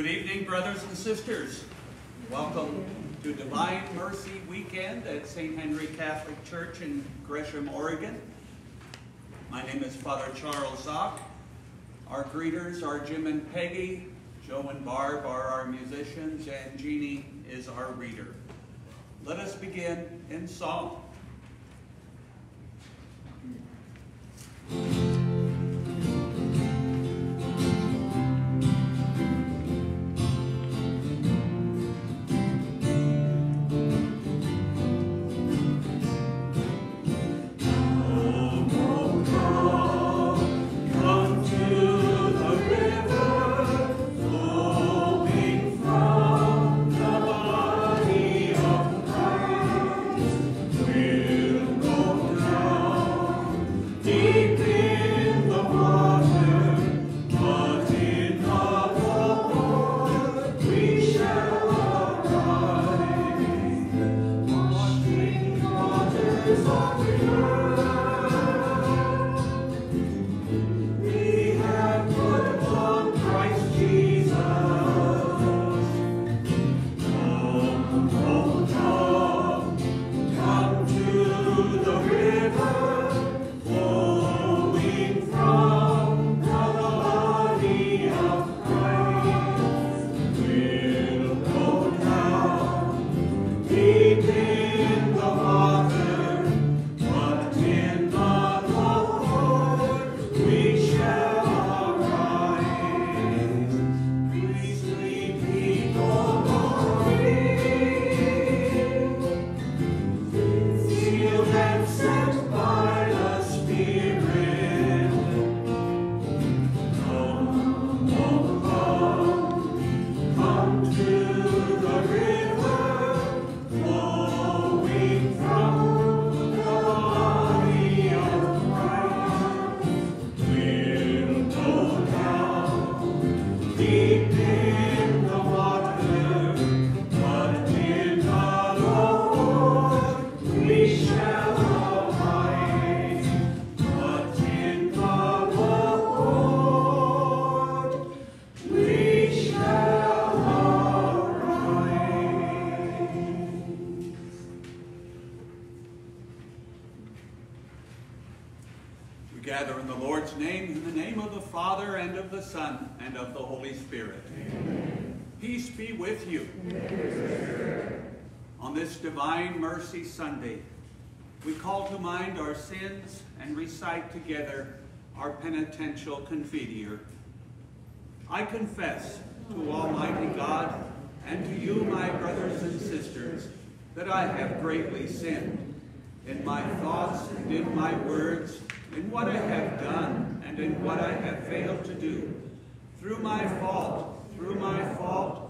Good evening, brothers and sisters. Welcome to Divine Mercy Weekend at St. Henry Catholic Church in Gresham, Oregon. My name is Father Charles Zock. Our greeters are Jim and Peggy. Joe and Barb are our musicians, and Jeannie is our reader. Let us begin in song. With you. On this Divine Mercy Sunday, we call to mind our sins and recite together our penitential confiteor. I confess to Almighty God and to you, my brothers and sisters, that I have greatly sinned in my thoughts and in my words, in what I have done and in what I have failed to do, through my fault, through my fault,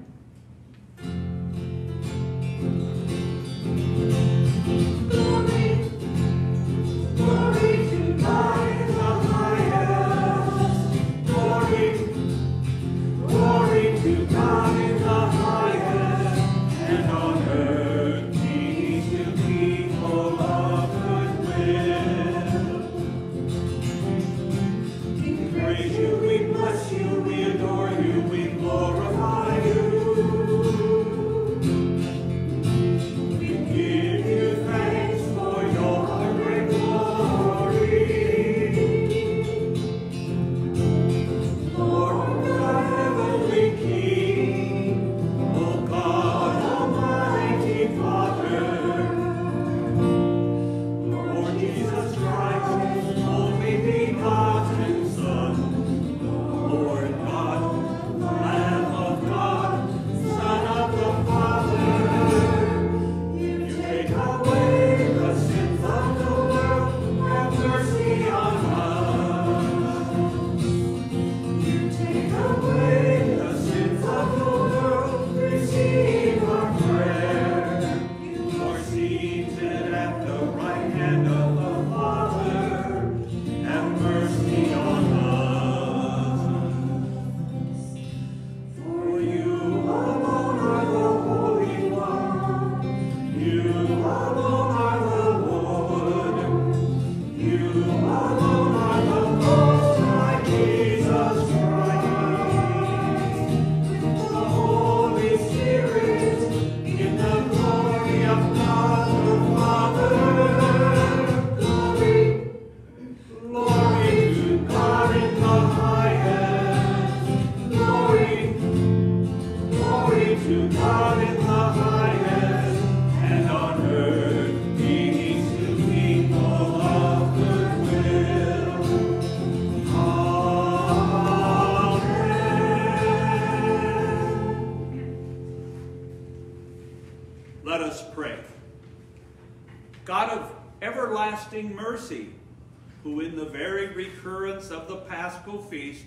Feast,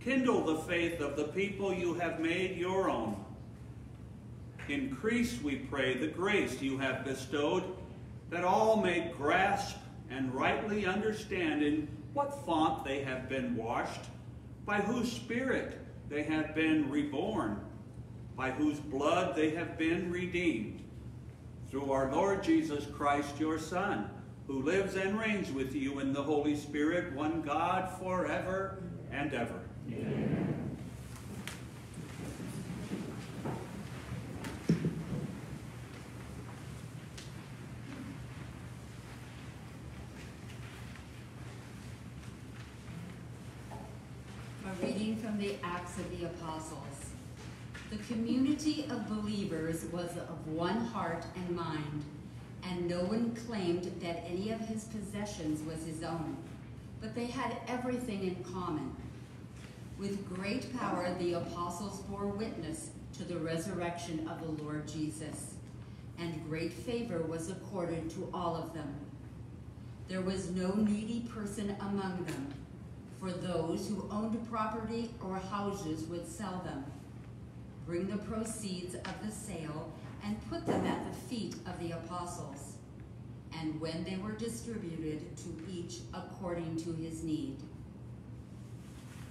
kindle the faith of the people you have made your own. Increase, we pray, the grace you have bestowed, that all may grasp and rightly understand in what font they have been washed, by whose spirit they have been reborn, by whose blood they have been redeemed. Through our Lord Jesus Christ, your Son, who lives and reigns with you in the Holy Spirit, one God, forever and ever. Amen. A reading from the Acts of the Apostles. The community of believers was of one heart and mind, and no one claimed that any of his possessions was his own, but they had everything in common. With great power, the apostles bore witness to the resurrection of the Lord Jesus, and great favor was accorded to all of them. There was no needy person among them, for those who owned property or houses would sell them, bring the proceeds of the sale, and put them at the feet of the apostles. And when they were distributed to each according to his need.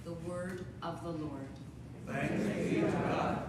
The word of the Lord. Thanks be to God.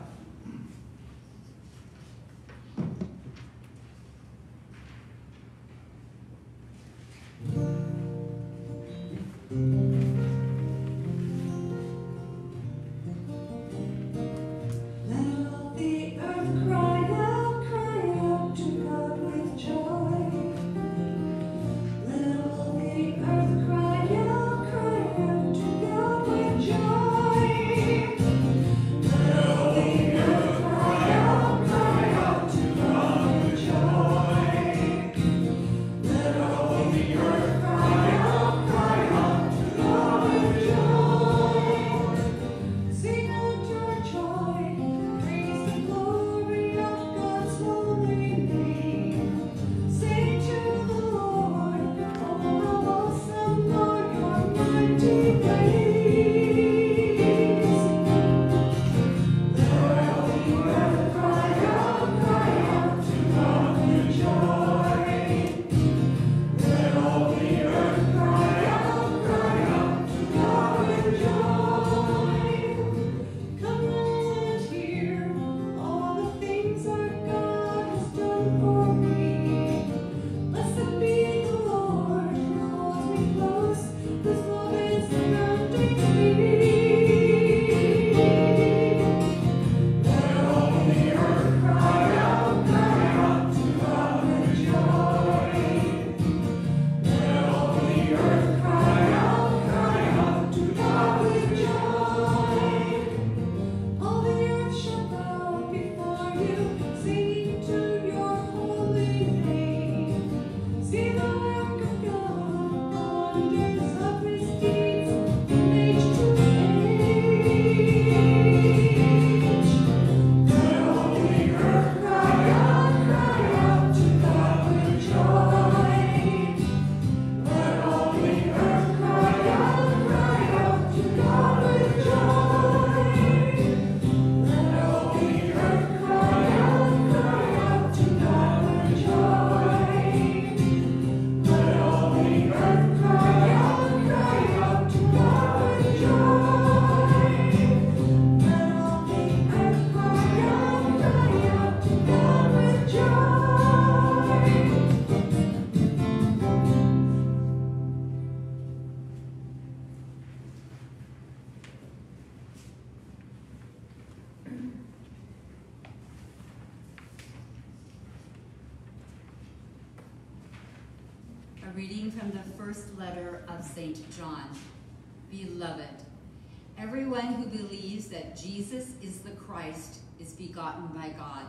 Everyone who believes that Jesus is the Christ is begotten by God,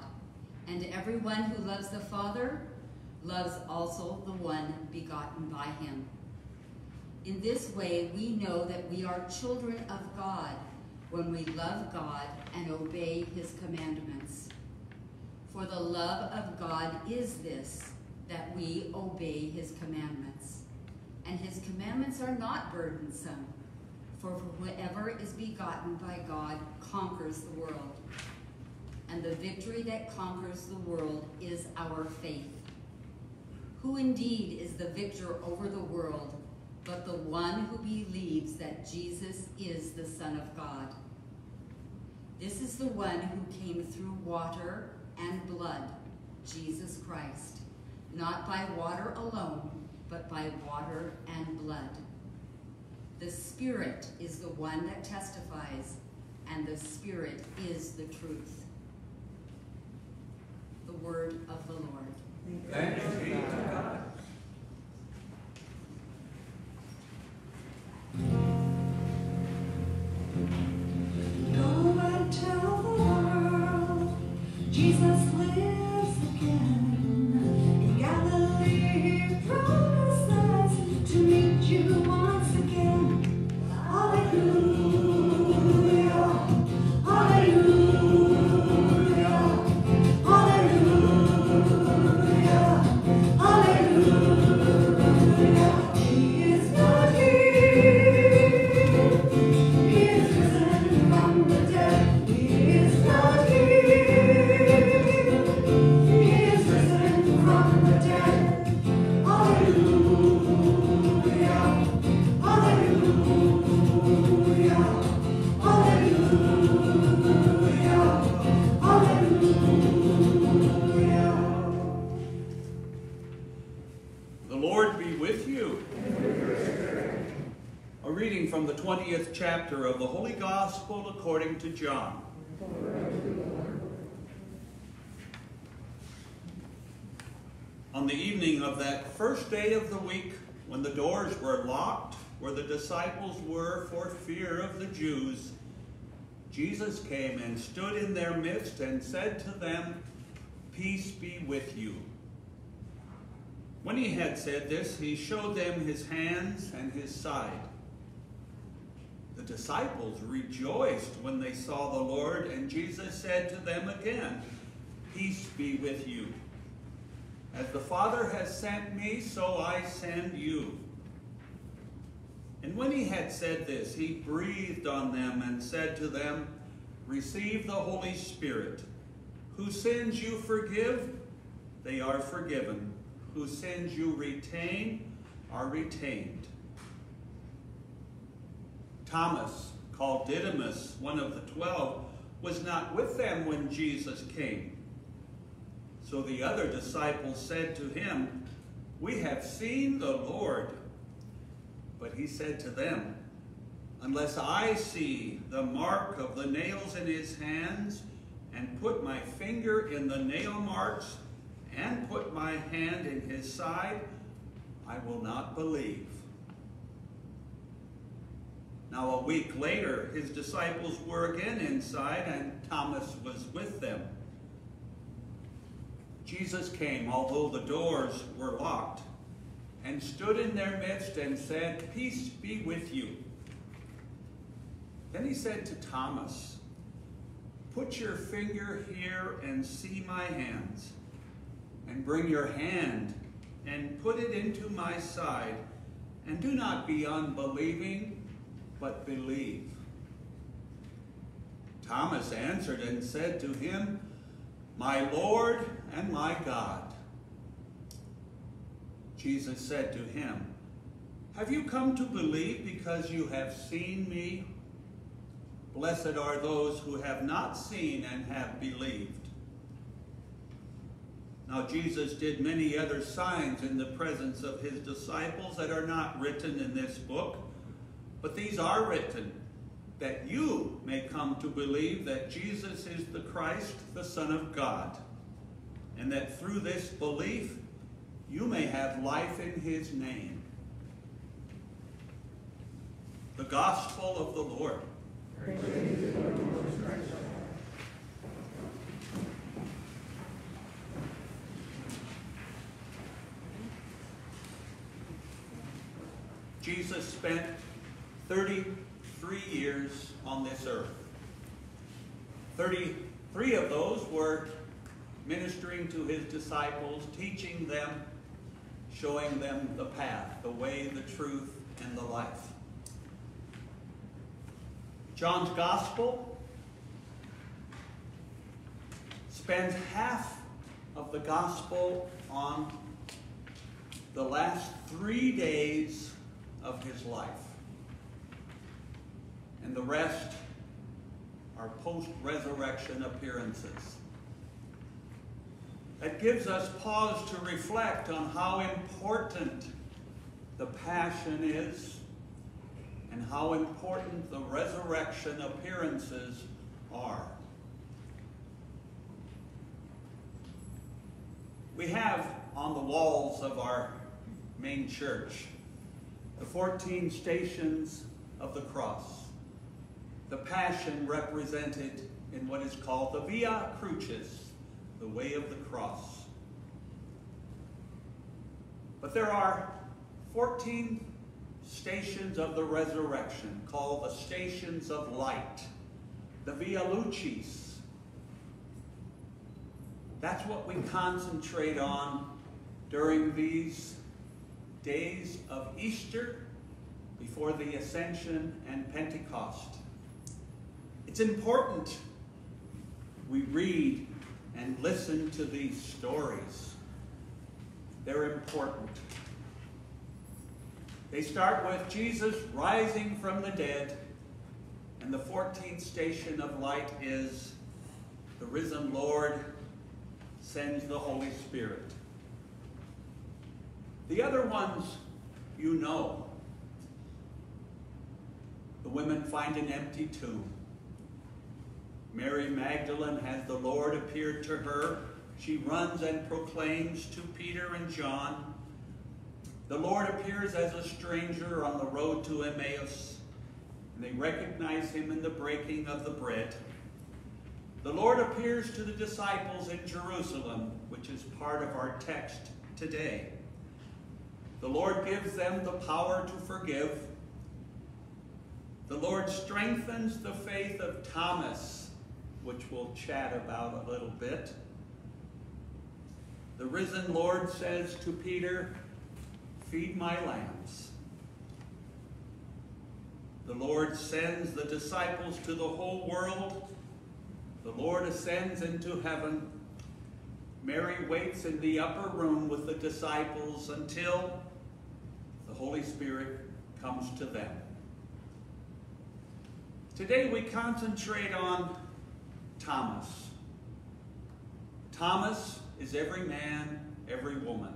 and everyone who loves the Father loves also the one begotten by him. In this way, we know that we are children of God when we love God and obey his commandments. For the love of God is this, that we obey his commandments. And his commandments are not burdensome, for whatever is begotten by God conquers the world. And the victory that conquers the world is our faith. Who indeed is the victor over the world, but the one who believes that Jesus is the Son of God? This is the one who came through water and blood, Jesus Christ not by water alone, but by water and blood. The Spirit is the one that testifies, and the Spirit is the truth. The word of the Lord. Thanks evening of that first day of the week, when the doors were locked where the disciples were for fear of the Jews, Jesus came and stood in their midst and said to them, Peace be with you. When he had said this, he showed them his hands and his side. The disciples rejoiced when they saw the Lord, and Jesus said to them again, Peace be with you. As the Father has sent me, so I send you. And when he had said this, he breathed on them and said to them, Receive the Holy Spirit. Whose sins you forgive, they are forgiven. Whose sins you retain, are retained. Thomas, called Didymus, one of the twelve, was not with them when Jesus came. So the other disciples said to him, We have seen the Lord. But he said to them, Unless I see the mark of the nails in his hands, and put my finger in the nail marks, and put my hand in his side, I will not believe. Now, a week later, his disciples were again inside, and Thomas was with them. Jesus came, although the doors were locked, and stood in their midst and said, Peace be with you. Then he said to Thomas, Put your finger here and see my hands, and bring your hand and put it into my side, and do not be unbelieving, but believe. Thomas answered and said to him, My Lord and my God. Jesus said to him, Have you come to believe because you have seen me? Blessed are those who have not seen and have believed. Now Jesus did many other signs in the presence of his disciples that are not written in this book, but these are written that you may come to believe that Jesus is the Christ, the Son of God, and that through this belief you may have life in his name. The Gospel of the Lord. Jesus spent 33 years on this earth. 33 of those were ministering to his disciples, teaching them, showing them the path, the way, the truth, and the life. John's Gospel spends half of the Gospel on the last three days of his life. And the rest are post-resurrection appearances. That gives us pause to reflect on how important the passion is and how important the resurrection appearances are. We have on the walls of our main church the 14 stations of the cross, the passion represented in what is called the Via Crucis, the way of the cross. But there are 14 stations of the resurrection called the stations of light, the Via Lucis. That's what we concentrate on during these days of Easter before the Ascension and Pentecost. It's important we read and listen to these stories. They're important. They start with Jesus rising from the dead, and the 14th station of light is the risen Lord sends the Holy Spirit. The other ones you know. the women find an empty tomb. Mary Magdalene has the Lord appeared to her. She runs and proclaims to Peter and John. The Lord appears as a stranger on the road to Emmaus, and they recognize him in the breaking of the bread. The Lord appears to the disciples in Jerusalem, which is part of our text today. The Lord gives them the power to forgive. The Lord strengthens the faith of Thomas, which we'll chat about a little bit. The risen Lord says to Peter, Feed my lambs. The Lord sends the disciples to the whole world. The Lord ascends into heaven. Mary waits in the upper room with the disciples until the Holy Spirit comes to them. Today we concentrate on Thomas. Thomas is every man, every woman.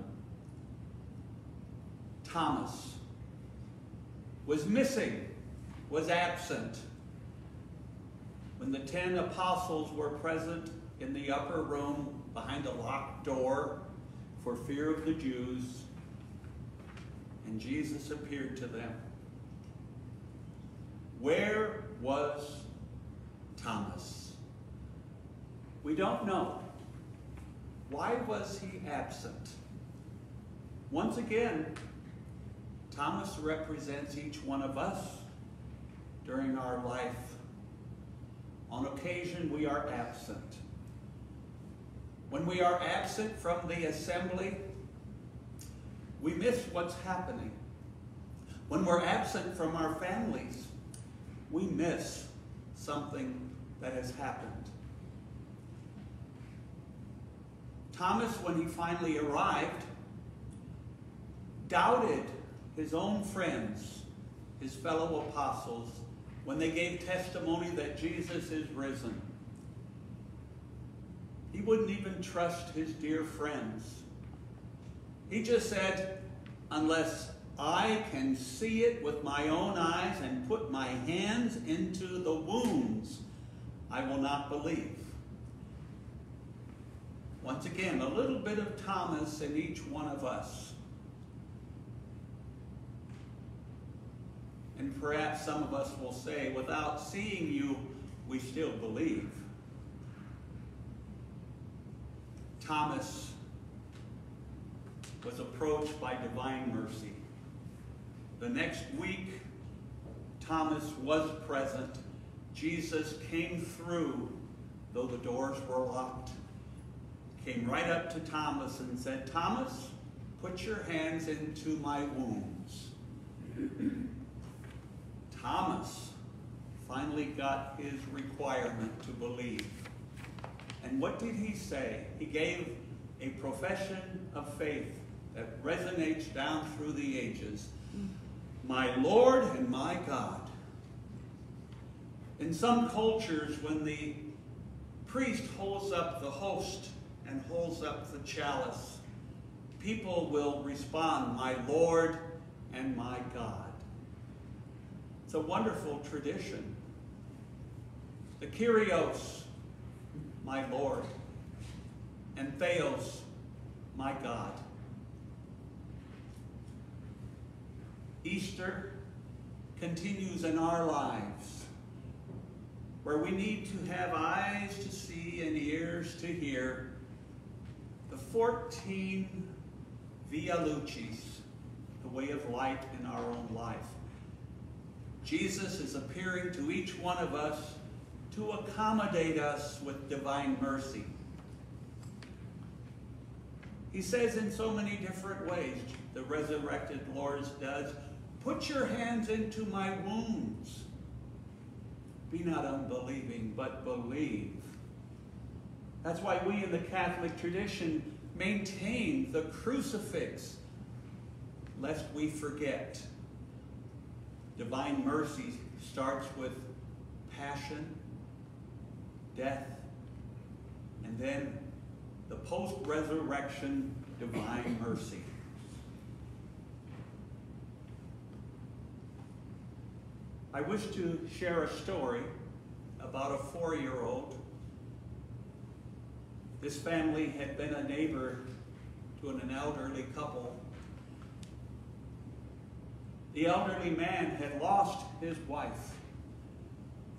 Thomas was missing, was absent. When the ten apostles were present in the upper room behind a locked door for fear of the Jews, and Jesus appeared to them. Where was Thomas? We don't know. Why was he absent? Once again, Thomas represents each one of us during our life. On occasion, we are absent. When we are absent from the assembly, we miss what's happening. When we're absent from our families, we miss something that has happened. Thomas, when he finally arrived, doubted his own friends, his fellow apostles, when they gave testimony that Jesus is risen. He wouldn't even trust his dear friends. He just said, unless I can see it with my own eyes and put my hands into the wounds, I will not believe. Once again, a little bit of Thomas in each one of us. And perhaps some of us will say, without seeing you, we still believe. Thomas was approached by divine mercy. The next week, Thomas was present. Jesus came through, though the doors were locked. Came right up to Thomas and said, Thomas, put your hands into my wounds. Thomas finally got his requirement to believe. And what did he say? He gave a profession of faith that resonates down through the ages. My Lord and my God. In some cultures, when the priest holds up the host and holds up the chalice, people will respond, My Lord and my God. It's a wonderful tradition. The Kyrios, my Lord, and Theos, my God. Easter continues in our lives, where we need to have eyes to see and ears to hear 14 Via Lucis, the way of light in our own life. Jesus is appearing to each one of us to accommodate us with divine mercy. He says in so many different ways, the resurrected Lord does, put your hands into my wounds. Be not unbelieving, but believe. That's why we in the Catholic tradition maintain the crucifix, lest we forget. Divine mercy starts with passion, death, and then the post-resurrection divine mercy. I wish to share a story about a four-year-old. This family had been a neighbor to an elderly couple. The elderly man had lost his wife.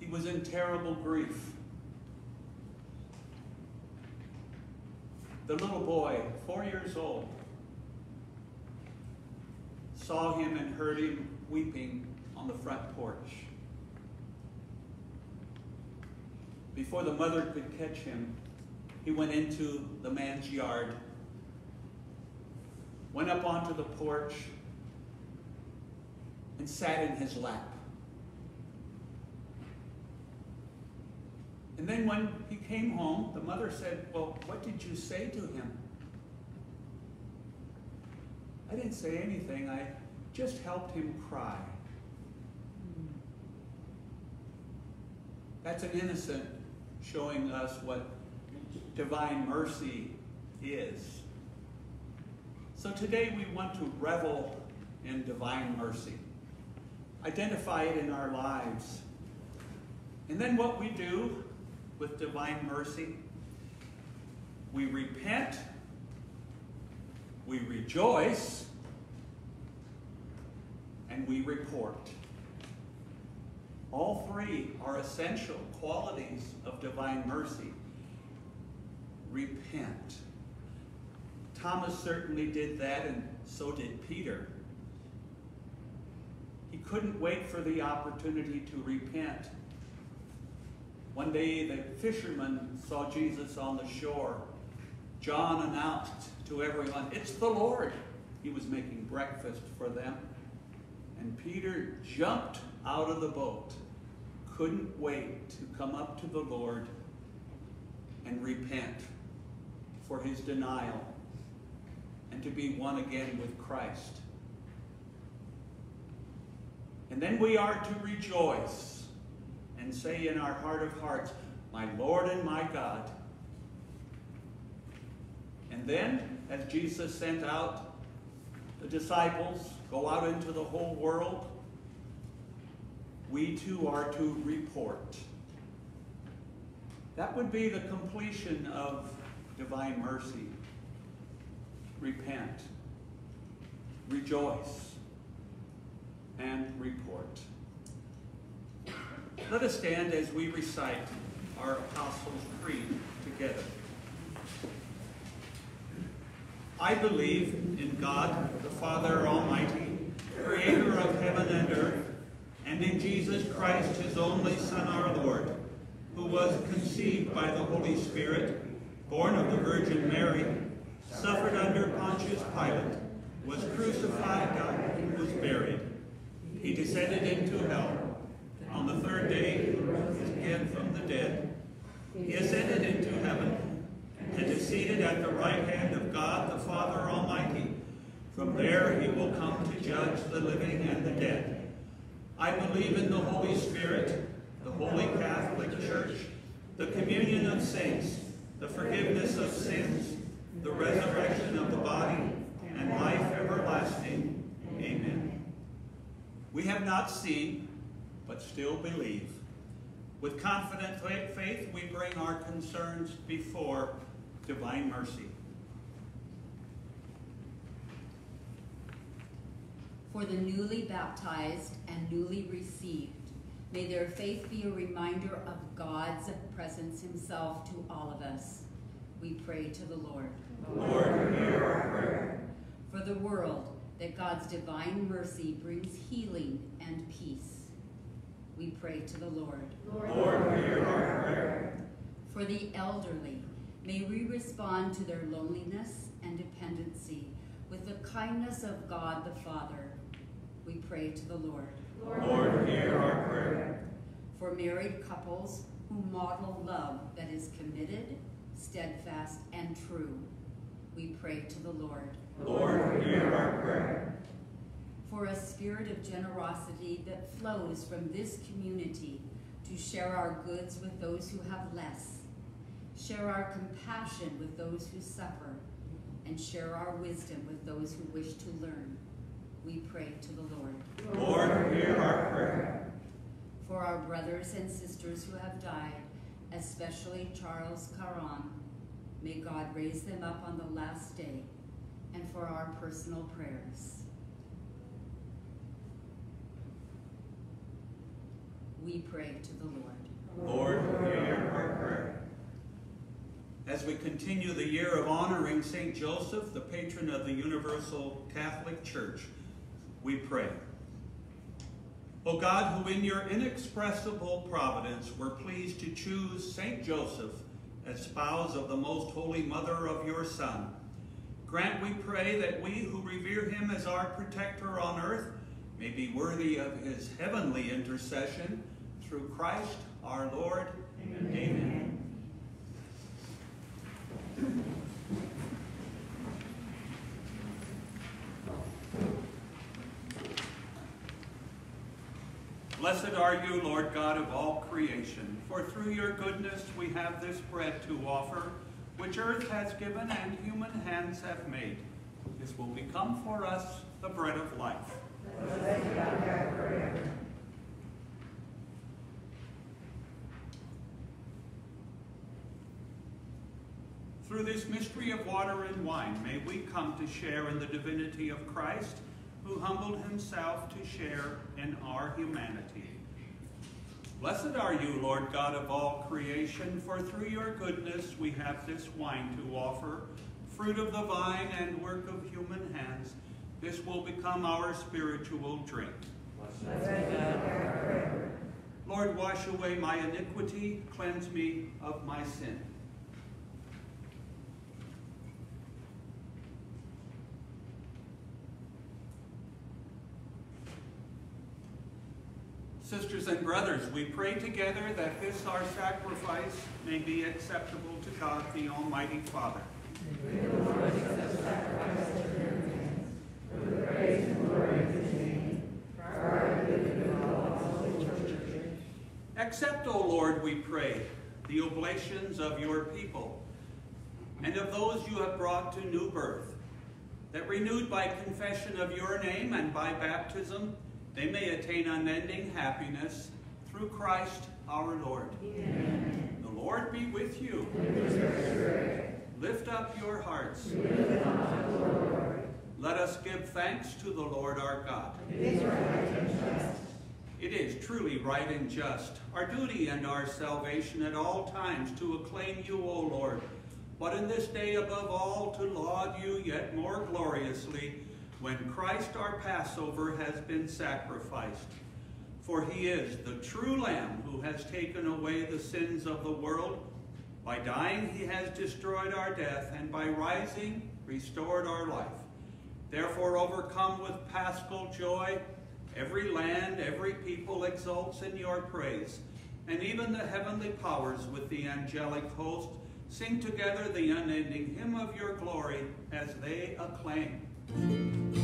He was in terrible grief. The little boy, four years old, saw him and heard him weeping on the front porch. Before the mother could catch him, he went into the man's yard, went up onto the porch, and sat in his lap. And then when he came home, the mother said, Well, what did you say to him? I didn't say anything. I just helped him cry. That's an innocent showing us what divine mercy is. So today we want to revel in divine mercy, identify it in our lives. And then what we do with divine mercy, we repent, we rejoice, and we report. All three are essential qualities of divine mercy. Repent. Thomas certainly did that, and so did Peter. He couldn't wait for the opportunity to repent. One day, the fishermen saw Jesus on the shore. John announced to everyone, It's the Lord. He was making breakfast for them. And Peter jumped out of the boat, couldn't wait to come up to the Lord and repent for his denial and to be one again with Christ. And then we are to rejoice and say in our heart of hearts, My Lord and my God. And then, as Jesus sent out the disciples, go out into the whole world, we too are to report. That would be the completion of divine mercy. Repent, rejoice, and report. Let us stand as we recite our Apostles' Creed together. I believe in God, the Father Almighty, creator of heaven and earth, and in Jesus Christ, his only Son, our Lord, who was conceived by the Holy Spirit, born of the Virgin Mary, suffered under Pontius Pilate, was crucified, died, was buried. He descended into hell. On the third day, he rose again from the dead. He ascended into heaven and is seated at the right hand of God, the Father Almighty. From there he will come to judge the living and the dead. I believe in the Holy Spirit, the Holy Catholic Church, the communion of saints, the forgiveness of sins, the resurrection of the body, and life everlasting. Amen. We have not seen, but still believe. With confident faith, we bring our concerns before divine mercy. For the newly baptized and newly received, may their faith be a reminder of God's presence himself to all of us. We pray to the Lord. Lord, hear our prayer. For the world, that God's divine mercy brings healing and peace. We pray to the Lord. Lord, hear our prayer. For the elderly, may we respond to their loneliness and dependency with the kindness of God the Father. We pray to the Lord. Lord, hear our prayer. For married couples who model love that is committed, steadfast, and true, we pray to the Lord. Lord, hear our prayer. For a spirit of generosity that flows from this community to share our goods with those who have less, share our compassion with those who suffer, and share our wisdom with those who wish to learn. We pray to the Lord. Lord, hear our prayer. For our brothers and sisters who have died, especially Charles Caron. May God raise them up on the last day, and for our personal prayers. We pray to the Lord. Lord, hear our prayer. As we continue the year of honoring St. Joseph, the patron of the Universal Catholic Church, we pray. O God, who in your inexpressible providence were pleased to choose St. Joseph as spouse of the most holy mother of your Son, grant, we pray, that we who revere him as our protector on earth may be worthy of his heavenly intercession through Christ our Lord. Amen. Amen. Blessed are you, Lord God of all creation, for through your goodness we have this bread to offer, which earth has given and human hands have made. This will become for us the bread of life. Through this mystery of water and wine, may we come to share in the divinity of Christ, who humbled himself to share in our humanity. Blessed are you, Lord God of all creation, for through your goodness we have this wine to offer, fruit of the vine and work of human hands. This will become our spiritual drink. Lord, wash away my iniquity, cleanse me of my sin. Sisters and brothers, we pray together that this our sacrifice may be acceptable to God the Almighty Father. Accept, O Lord, we pray, the oblations of your people and of those you have brought to new birth, that renewed by confession of your name and by baptism, they may attain unending happiness through Christ our Lord. Amen. The Lord be with you. Lift up your hearts. Let us give thanks to the Lord our God. It is, right it is truly right and just, our duty and our salvation at all times to acclaim you, O Lord, but in this day above all to laud you yet more gloriously when Christ our Passover has been sacrificed. For he is the true Lamb who has taken away the sins of the world. By dying he has destroyed our death, and by rising restored our life. Therefore, overcome with paschal joy, every land, every people exults in your praise, and even the heavenly powers with the angelic host sing together the unending hymn of your glory as they acclaim. Holy,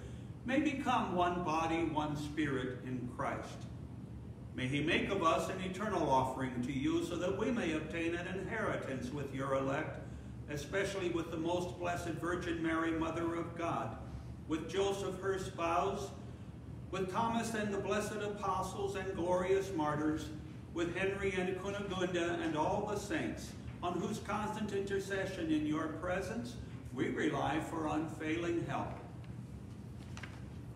may become one body, one spirit in Christ. May he make of us an eternal offering to you so that we may obtain an inheritance with your elect, especially with the most blessed Virgin Mary, Mother of God, with Joseph her spouse, with Thomas and the blessed apostles and glorious martyrs, with Henry and Cunegunda and all the saints, on whose constant intercession in your presence we rely for unfailing help.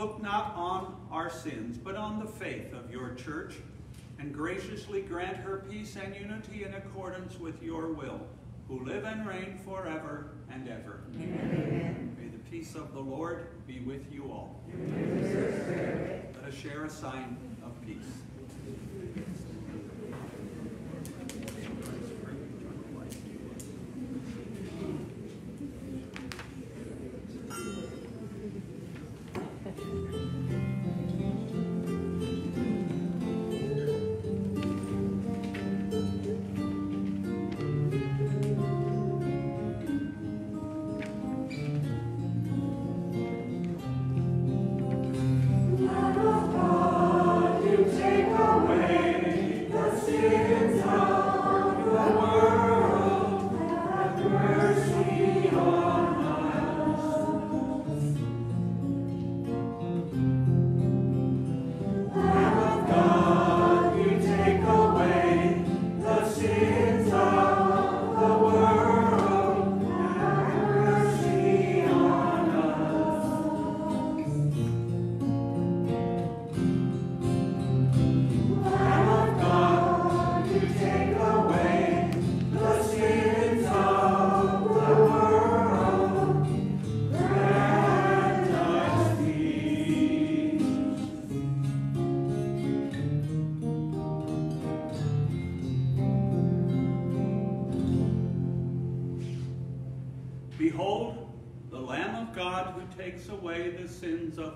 Look not on our sins, but on the faith of your church, and graciously grant her peace and unity in accordance with your will, who live and reign forever and ever. Amen. May the peace of the Lord be with you all. Let us share a sign of peace.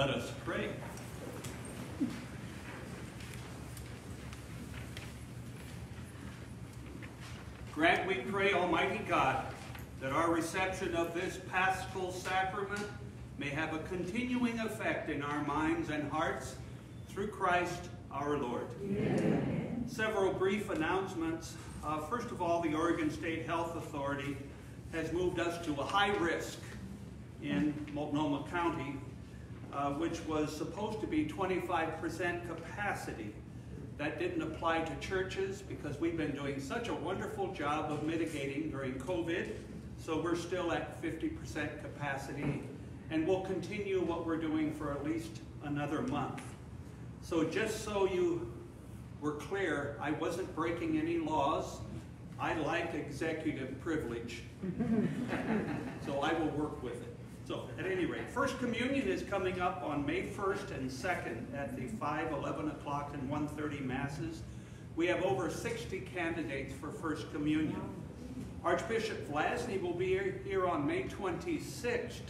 Let us pray. Grant, we pray, Almighty God, that our reception of this paschal sacrament may have a continuing effect in our minds and hearts through Christ our Lord. Amen. Several brief announcements. Uh, first of all, the Oregon State Health Authority has moved us to a high risk in Multnomah County, uh, which was supposed to be 25% capacity. That didn't apply to churches because we've been doing such a wonderful job of mitigating during COVID. So we're still at 50% capacity and we'll continue what we're doing for at least another month. So just so you were clear, I wasn't breaking any laws. I like executive privilege. so I will work with it. So at any rate, First Communion is coming up on May 1st and 2nd at the 5, 11 o'clock, and 1.30 Masses. We have over 60 candidates for First Communion. Archbishop Vlazny will be here on May 26th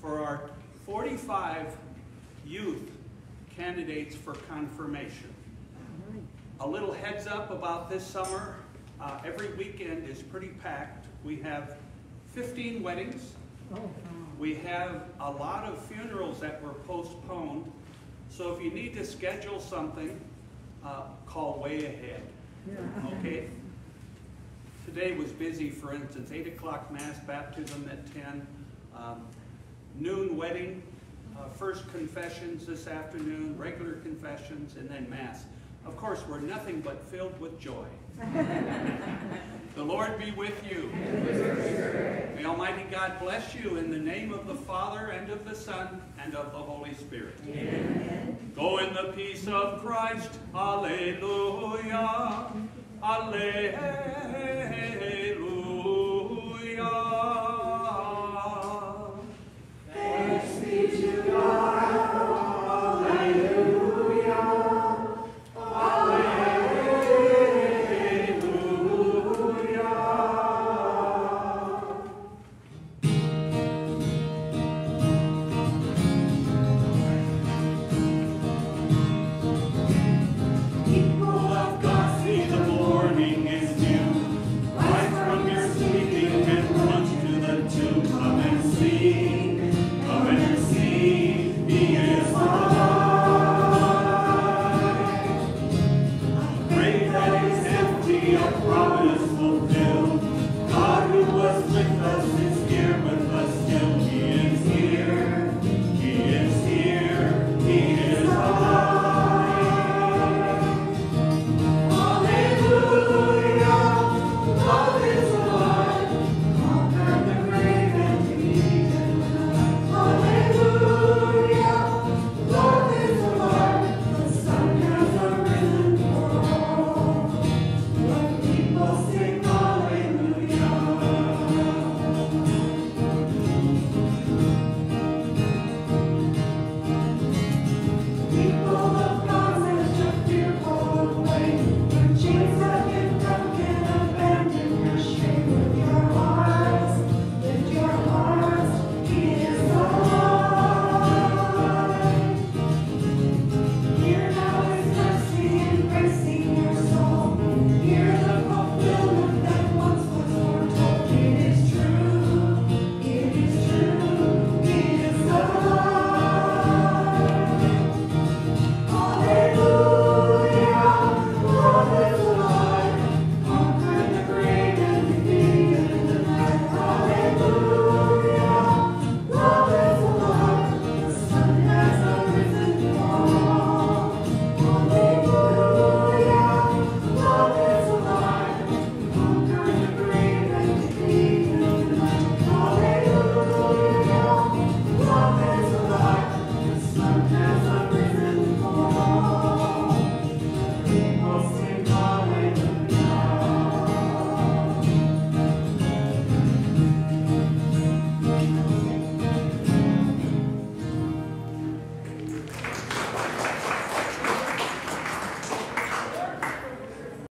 for our 45 youth candidates for confirmation. A little heads up about this summer. Uh, every weekend is pretty packed. We have 15 weddings. We have a lot of funerals that were postponed. So if you need to schedule something, uh, call way ahead. Okay? Today was busy, for instance, 8 o'clock Mass baptism at 10. Um, noon wedding, uh, first confessions this afternoon, regular confessions, and then Mass. Of course, we're nothing but filled with joy. the Lord be with you. May Almighty God bless you in the name of the Father, and of the Son, and of the Holy Spirit. Amen. Go in the peace of Christ. Alleluia. Alleluia.